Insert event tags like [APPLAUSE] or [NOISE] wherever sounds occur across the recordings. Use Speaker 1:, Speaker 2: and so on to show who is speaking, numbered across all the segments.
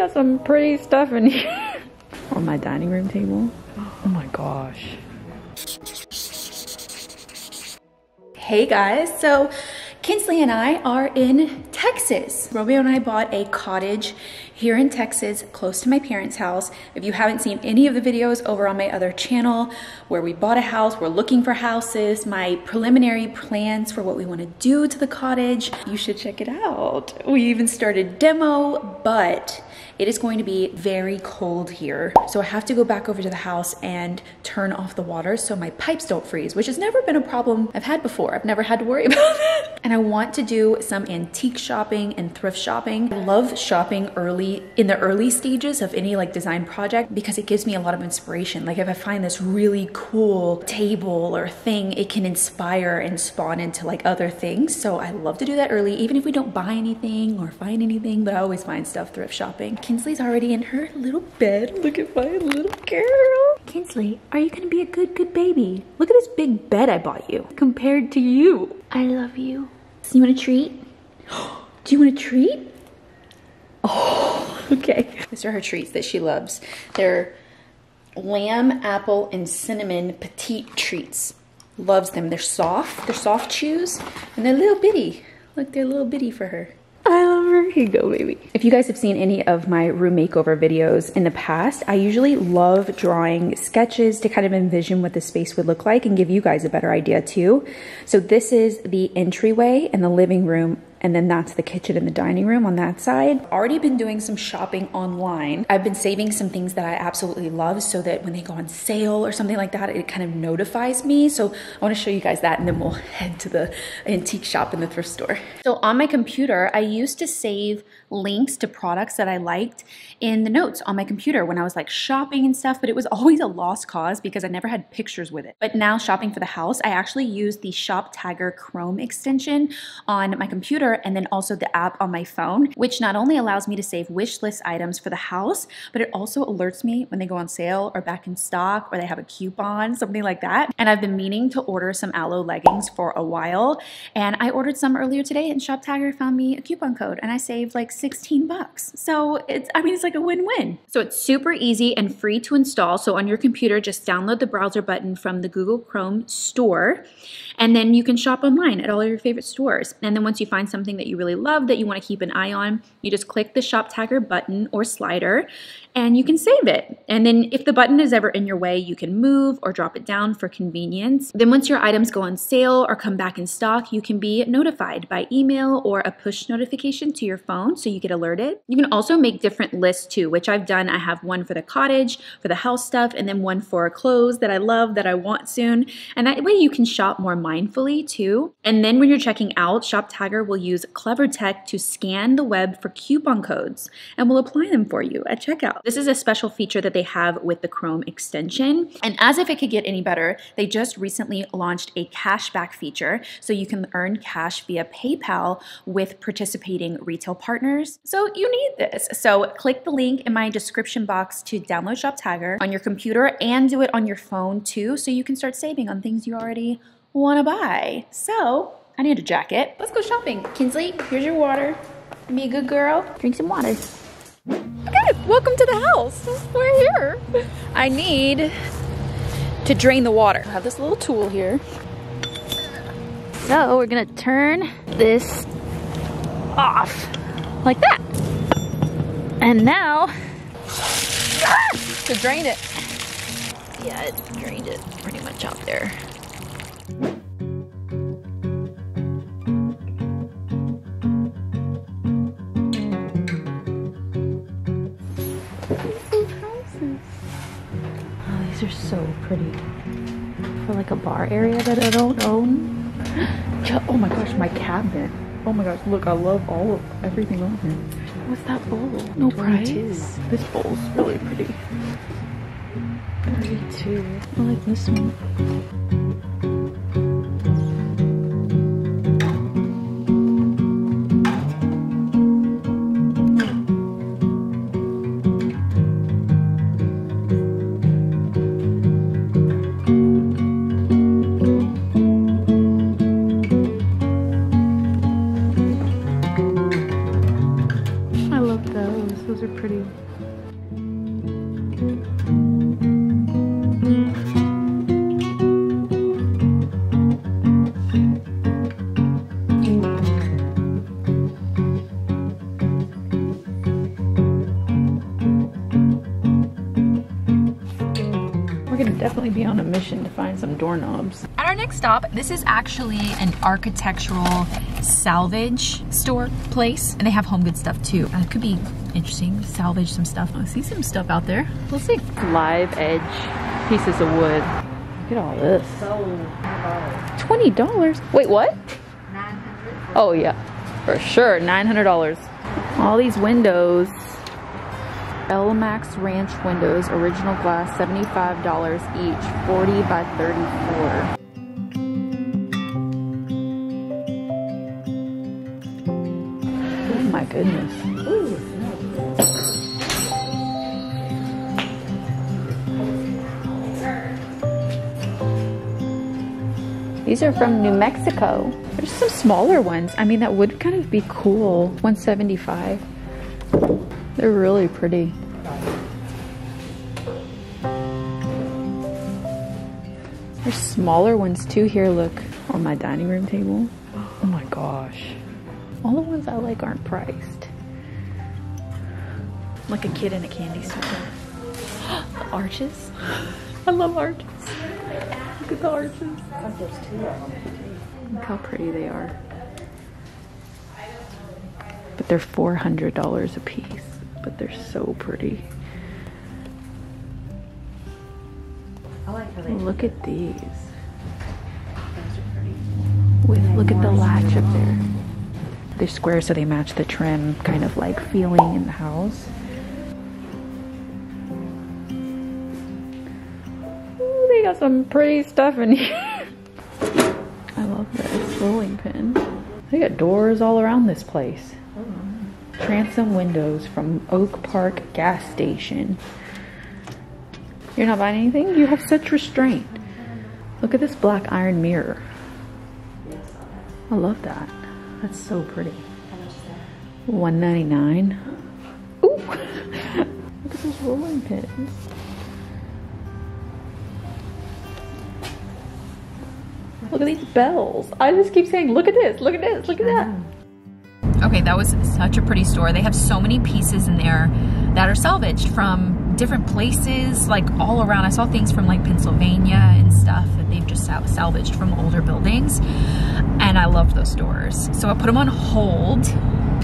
Speaker 1: got some pretty stuff in here. [LAUGHS] On my dining room table. Oh my gosh.
Speaker 2: Hey guys, so Kinsley and I are in Texas. Romeo and I bought a cottage here in Texas, close to my parents' house. If you haven't seen any of the videos over on my other channel where we bought a house, we're looking for houses, my preliminary plans for what we wanna do to the cottage, you should check it out. We even started demo, but it is going to be very cold here. So I have to go back over to the house and turn off the water so my pipes don't freeze, which has never been a problem I've had before. I've never had to worry [LAUGHS] about it. And I want to do some antique shopping and thrift shopping. I love shopping early in the early stages of any like design project because it gives me a lot of inspiration. Like if I find this really cool table or thing, it can inspire and spawn into like other things. So I love to do that early, even if we don't buy anything or find anything, but I always find stuff thrift shopping. Kinsley's already in her little bed. Look at my little girl. Kinsley, are you gonna be a good, good baby? Look at this big bed I bought you compared to you. I love you. So you want a treat? [GASPS] Do you want a treat? [GASPS] Oh, okay. These are her treats that she loves. They're lamb, apple, and cinnamon petite treats. Loves them. They're soft. They're soft chews, and they're little bitty. Look, they're a little bitty for her. Here you go, baby. If you guys have seen any of my room makeover videos in the past, I usually love drawing sketches to kind of envision what the space would look like and give you guys a better idea too. So this is the entryway and the living room and then that's the kitchen and the dining room on that side. Already been doing some shopping online. I've been saving some things that I absolutely love so that when they go on sale or something like that, it kind of notifies me. So I wanna show you guys that and then we'll [LAUGHS] head to the antique shop in the thrift store. So on my computer, I used to save links to products that I liked in the notes on my computer when I was like shopping and stuff, but it was always a lost cause because I never had pictures with it. But now shopping for the house, I actually use the Shoptagr Chrome extension on my computer and then also the app on my phone, which not only allows me to save wish list items for the house, but it also alerts me when they go on sale or back in stock or they have a coupon, something like that. And I've been meaning to order some Alo leggings for a while. And I ordered some earlier today and Shoptagr found me a coupon code and I saved like 16 bucks. So it's, I mean, it's like a win-win. So it's super easy and free to install. So on your computer, just download the browser button from the Google Chrome store and then you can shop online at all your favorite stores. And then once you find something that you really love that you want to keep an eye on, you just click the Shoptagr button or slider and you can save it. And then if the button is ever in your way, you can move or drop it down for convenience. Then once your items go on sale or come back in stock, you can be notified by email or a push notification to your phone so you get alerted. You can also make different lists too, which I've done. I have one for the cottage, for the house stuff, and then one for clothes that I love that I want soon. And that way you can shop more mindfully too. And then when you're checking out, Shoptagr will use clever tech to scan the web for coupon codes and will apply them for you at checkout. This is a special feature that they have with the Chrome extension. And as if it could get any better, they just recently launched a cashback feature so you can earn cash via PayPal with participating retail partners. So you need this. So click the link in my description box to download Shoptagr on your computer and do it on your phone too so you can start saving on things you already want to buy. So I need a jacket. Let's go shopping. Kinsley, here's your water. Be a good girl. Drink some water. Okay, welcome to the house. We're here. I need to drain the water. I have this little tool here. So we're gonna turn this off like that. And now, ah! to drain it. Yeah, it drained it pretty much out there. Pretty. For like a bar area that I don't own. Oh my gosh, my cabinet. Oh my gosh, look, I love all of everything on here. What's that bowl? No price. This bowl's really pretty. 32. I like this one. Gonna definitely be on a mission to find some doorknobs.
Speaker 3: At our next stop, this is actually an architectural salvage store place, and they have home good stuff too. Uh, it could be interesting, salvage some stuff. I see some stuff out there. We'll see.
Speaker 2: Live edge pieces of wood. Look at all this. Twenty dollars. Wait, what? Oh yeah, for sure, nine hundred dollars. All these windows. Elmax Ranch windows, original glass, seventy-five dollars each, forty by thirty-four. Oh my goodness. These are from New Mexico. There's some smaller ones. I mean, that would kind of be cool. 175. They're really pretty. There's smaller ones too here, look, on my dining room table. Oh my gosh. All the ones I like aren't priced. Like a kid in a candy store. the [GASPS] arches. [GASPS] I love arches. Look at the arches. Look how pretty they are. But they're $400 a piece. But they're so pretty. Look at these. With, look at the latch up there. They're square so they match the trim kind of like feeling in the house. Ooh, they got some pretty stuff in [LAUGHS] here. I love this rolling pin. They got doors all around this place. Transom windows from Oak Park gas station. You're not buying anything? You have such restraint. Look at this black iron mirror. I love that. That's so pretty. 199 Ooh! [LAUGHS] Look at those rolling pins. Look at these bells. I just keep saying, look at this, look at this, look at that.
Speaker 3: Okay, that was such a pretty store. They have so many pieces in there that are salvaged from different places, like all around. I saw things from like Pennsylvania and stuff that they've just sal salvaged from older buildings. And I loved those stores. So I put them on hold.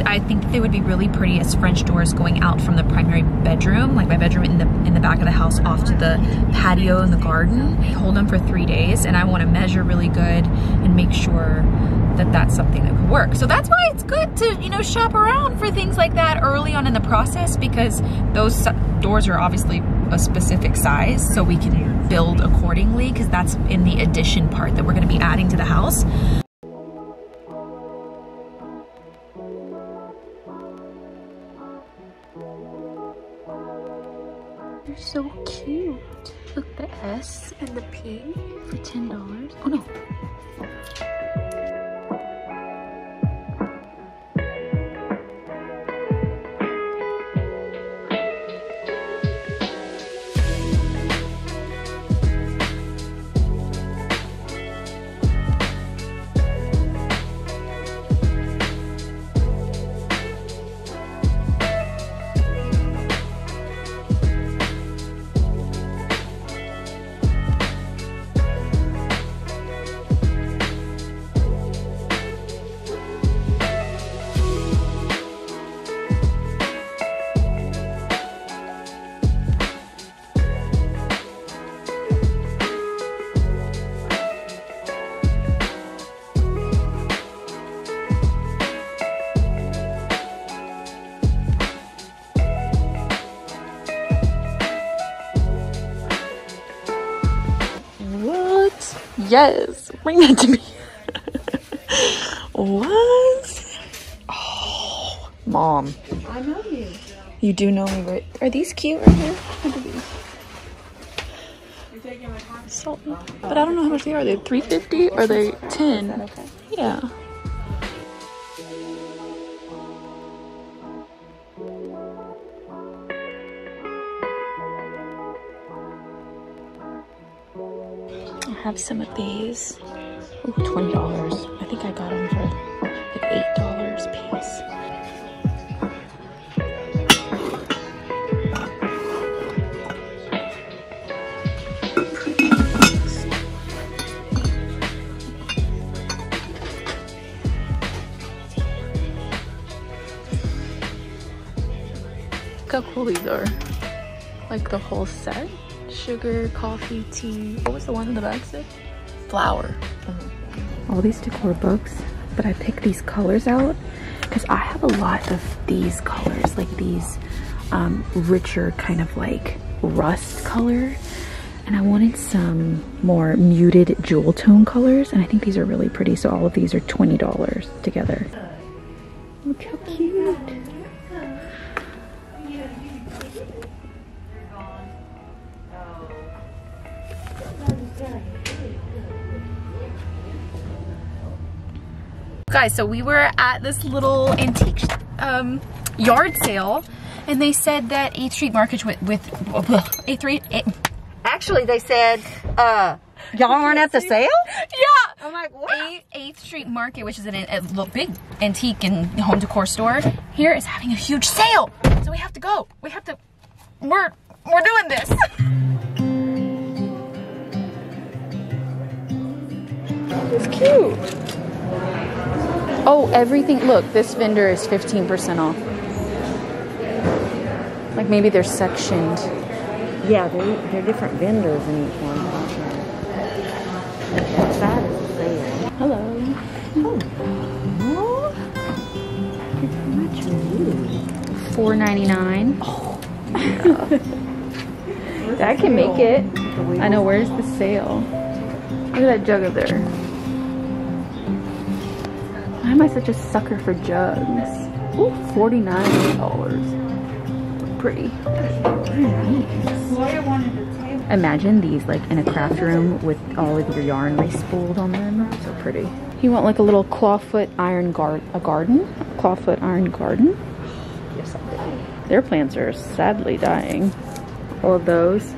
Speaker 3: I think they would be really pretty as French doors going out from the primary bedroom, like my bedroom in the in the back of the house off to the patio in the garden. Hold them for three days and I want to measure really good and make sure that that's something that could work. So that's why it's good to, you know, shop around for things like that early on in the process because those doors are obviously a specific size so we can build accordingly because that's in the addition part that we're going to be adding to the house.
Speaker 2: So cute. Look, the S and the P for $10. Oh no. Yes. Bring that to me. what? Oh, mom.
Speaker 4: I know you.
Speaker 2: You do know me, right? Are these cute right here? Look at these.
Speaker 4: Taking my car.
Speaker 2: Salt. But I don't know how much they are. Are they 350 or are they 10?
Speaker 4: Okay.
Speaker 2: Yeah.
Speaker 5: Have some of these. Ooh, $20. I think I got them for like $8 a piece. Look how cool these are. Like the whole set. Sugar, coffee, tea. What was the one in the back say? Flour.
Speaker 2: all these decor books, but I picked these colors out because I have a lot of these colors, like these um, richer kind of like rust color. And I wanted some more muted jewel tone colors, and I think these are really pretty. So all of these are $20 together. Look how cute.
Speaker 5: Guys, so we were at this little antique um, yard sale, and they said that 8th Street Market with, [LAUGHS] with 8th Street,
Speaker 4: Actually, they said, uh, y'all weren't at the sale? [LAUGHS]
Speaker 5: yeah,
Speaker 4: I'm like, what?
Speaker 5: 8th Street Market, which is an, a big antique and home decor store, here is having a huge sale. So we have to go. We have to. We're we're doing this. [LAUGHS]
Speaker 2: It's cute. Oh, everything. Look, this vendor is 15% off. Like maybe they're sectioned.
Speaker 4: Yeah, they're, they're different vendors in each one. That side is the sale.
Speaker 2: Hello.
Speaker 4: Much new.
Speaker 2: Four ninety nine. Oh, [LAUGHS] [LAUGHS] that can make it. I know. Where's the sale? Look at that jug up there. Why am I such a sucker for jugs? Ooh, forty nine dollars. Pretty. Imagine these like in a craft room with all of your yarn lace spooled on them. So pretty. You want like a little clawfoot iron guard a garden? Clawfoot iron garden?
Speaker 4: Yes, I did.
Speaker 2: Their plants are sadly dying. All of those.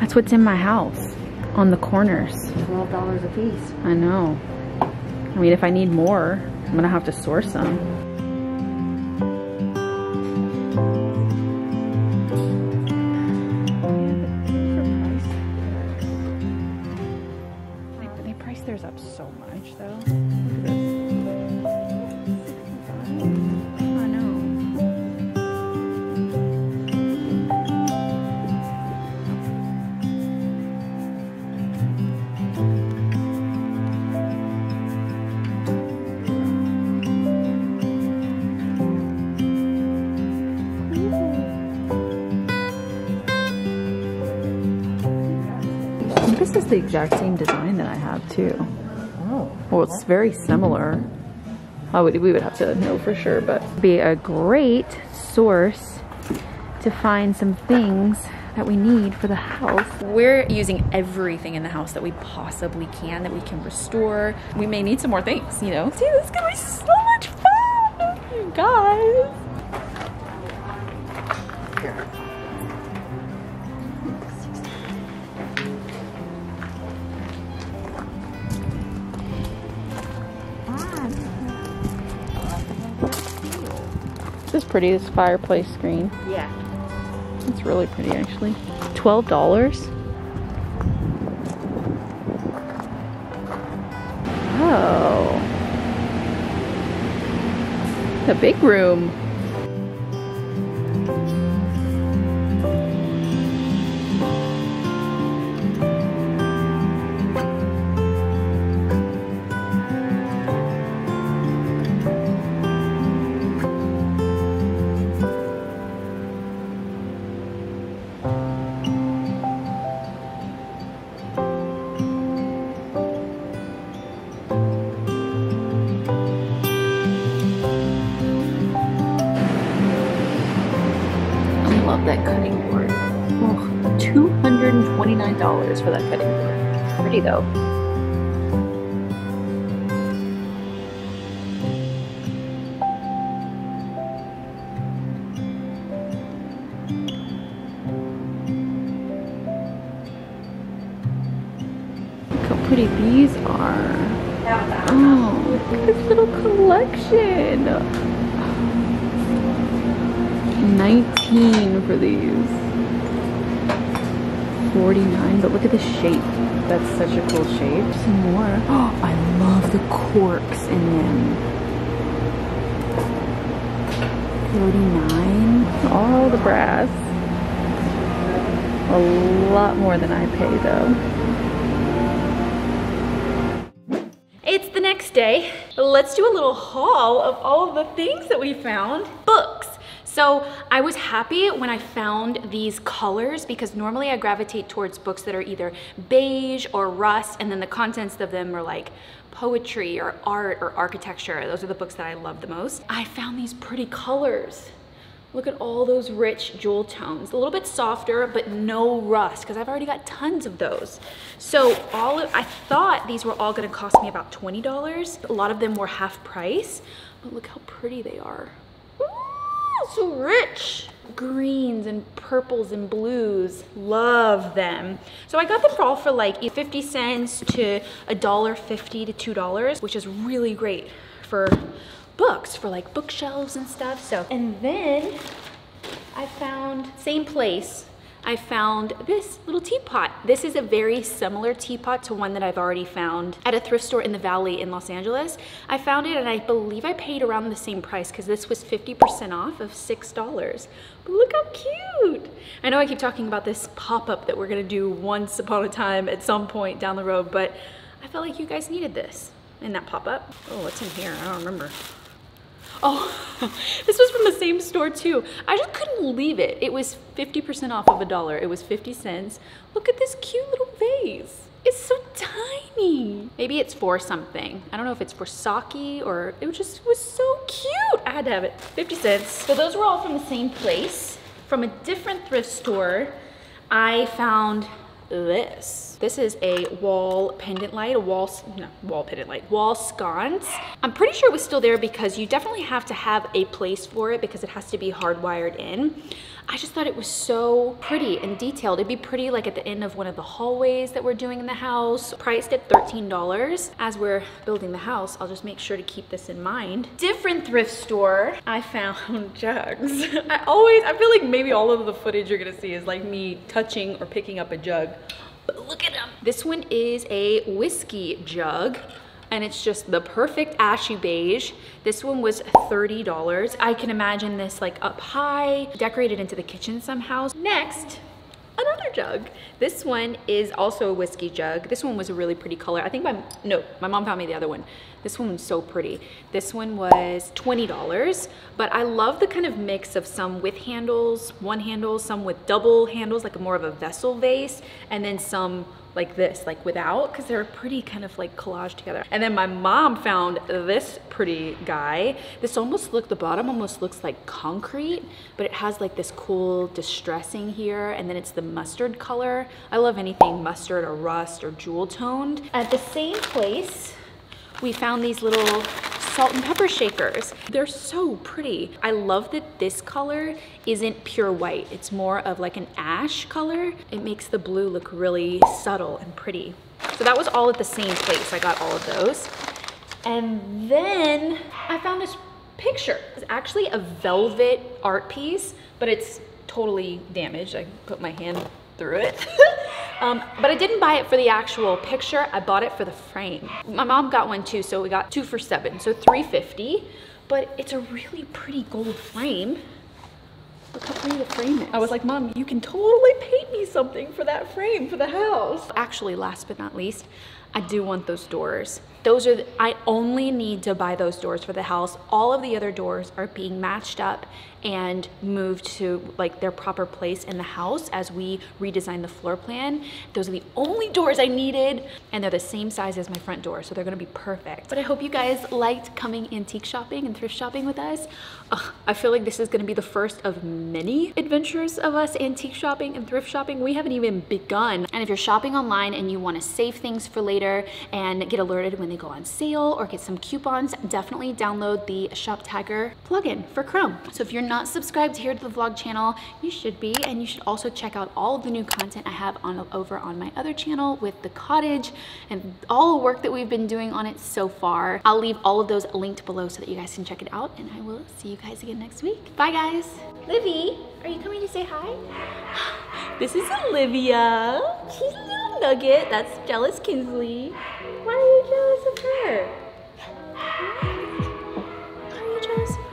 Speaker 2: That's what's in my house. On the corners.
Speaker 4: Twelve dollars a piece.
Speaker 2: I know. I mean, if I need more, I'm gonna have to source some. They, they price theirs up so much, though. The exact same design that I have too.
Speaker 4: Oh.
Speaker 2: Well, it's very similar. Would, we would have to know for sure, but be a great source to find some things that we need for the house.
Speaker 5: We're using everything in the house that we possibly can, that we can restore. We may need some more things, you know? See, this is gonna be so much fun, you guys.
Speaker 2: Pretty, this fireplace screen.
Speaker 4: Yeah.
Speaker 2: It's really pretty actually. Twelve dollars. Oh. The big room. Cutting board. Oh, $229 for that cutting board. Pretty though.
Speaker 1: Look how pretty these are. Oh, look at this little collection. 19 for these. 49, but look at the shape. That's such a cool shape. Some more. Oh, [GASPS] I love the corks in them. 39. All the brass. A lot more than I pay though.
Speaker 2: It's the next day. Let's do a little haul of all of the things that we found. Books. So I was happy when I found these colors because normally I gravitate towards books that are either beige or rust and then the contents of them are like poetry or art or architecture. Those are the books that I love the most. I found these pretty colors. Look at all those rich jewel tones. A little bit softer, but no rust, because I've already got tons of those. So all of, I thought these were all gonna cost me about $20. A lot of them were half price, but look how pretty they are. So rich. Greens and purples and blues, love them. So I got them all for like 50 cents to $1.50 to $2, which is really great for books for like bookshelves and stuff. So, and then I found, same place, I found this little teapot. This is a very similar teapot to one that I've already found at a thrift store in the Valley in Los Angeles. I found it and I believe I paid around the same price because this was 50% off of $6. But look how cute. I know I keep talking about this pop-up that we're gonna do once upon a time at some point down the road, but I felt like you guys needed this in that pop-up. Oh, what's in here? I don't remember. Oh, [LAUGHS] this was from the same store too. I just couldn't leave it. It was 50% off of a dollar. It was 50 cents. Look at this cute little vase. It's so tiny. Maybe it's for something. I don't know if it's for sake or it just was so cute. I had to have it. 50 cents. So those were all from the same place. From a different thrift store, I found this. This is a wall pendant light, a wall, no, wall pendant light, wall sconce. I'm pretty sure it was still there because you definitely have to have a place for it because it has to be hardwired in. I just thought it was so pretty and detailed. It'd be pretty like at the end of one of the hallways that we're doing in the house. Priced at $13. As we're building the house, I'll just make sure to keep this in mind. Different thrift store, I found [LAUGHS] jugs. I always, I feel like maybe all of the footage you're gonna see is like me touching or picking up a jug. But look at them. This one is a whiskey jug and it's just the perfect ashy beige. This one was $30. I can imagine this like up high, decorated into the kitchen somehow. Next, another jug. This one is also a whiskey jug. This one was a really pretty color. I think my, no, my mom found me the other one. This one was so pretty. This one was $20, but I love the kind of mix of some with handles, one handle, some with double handles, like a more of a vessel vase, and then some like this, like without, because they're pretty kind of like collage together. And then my mom found this pretty guy. This almost look, the bottom almost looks like concrete, but it has like this cool distressing here. And then it's the mustard color. I love anything mustard or rust or jewel toned. At the same place, we found these little salt and pepper shakers. They're so pretty. I love that this color isn't pure white. It's more of like an ash color. It makes the blue look really subtle and pretty. So that was all at the same place. I got all of those. And then I found this picture. It's actually a velvet art piece, but it's totally damaged. I put my hand through it. [LAUGHS] um, but I didn't buy it for the actual picture. I bought it for the frame. My mom got one too, so we got two for seven, so 350. But it's a really pretty gold frame. Look how pretty the frame is. I was like, Mom, you can totally paint me something for that frame for the house. Actually, last but not least, I do want those doors. Those are, the, I only need to buy those doors for the house. All of the other doors are being matched up and moved to like their proper place in the house as we redesign the floor plan. Those are the only doors I needed and they're the same size as my front door, so they're gonna be perfect. But I hope you guys liked coming antique shopping and thrift shopping with us. Ugh, I feel like this is gonna be the first of many adventures of us antique shopping and thrift shopping. We haven't even begun. And if you're shopping online and you wanna save things for later, later and get alerted when they go on sale or get some coupons, definitely download the Shoptagr plugin for Chrome. So if you're not subscribed here to the vlog channel, you should be, and you should also check out all of the new content I have on over on my other channel with the cottage and all the work that we've been doing on it so far. I'll leave all of those linked below so that you guys can check it out, and I will see you guys again next week. Bye guys. Livy, are you coming to say hi? This is Olivia. She's a little nugget. That's jealous Kinsley. Why are you jealous of her? Why are you jealous of her?